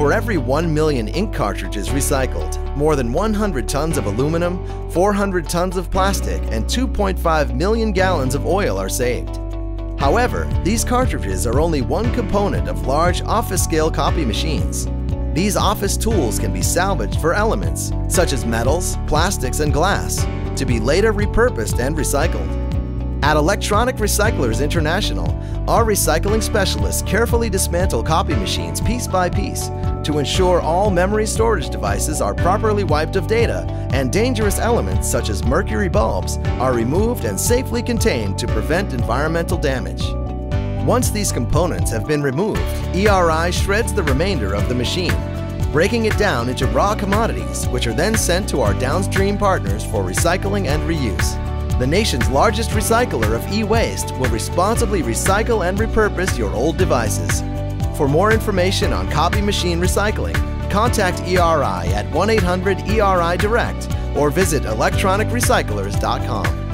For every 1 million ink cartridges recycled, more than 100 tons of aluminum, 400 tons of plastic, and 2.5 million gallons of oil are saved. However, these cartridges are only one component of large office-scale copy machines. These office tools can be salvaged for elements, such as metals, plastics, and glass, to be later repurposed and recycled. At Electronic Recyclers International, our recycling specialists carefully dismantle copy machines piece by piece to ensure all memory storage devices are properly wiped of data and dangerous elements such as mercury bulbs are removed and safely contained to prevent environmental damage. Once these components have been removed, ERI shreds the remainder of the machine, breaking it down into raw commodities which are then sent to our downstream partners for recycling and reuse the nation's largest recycler of e-waste will responsibly recycle and repurpose your old devices. For more information on copy machine recycling, contact ERI at 1-800-ERI-DIRECT or visit electronicrecyclers.com.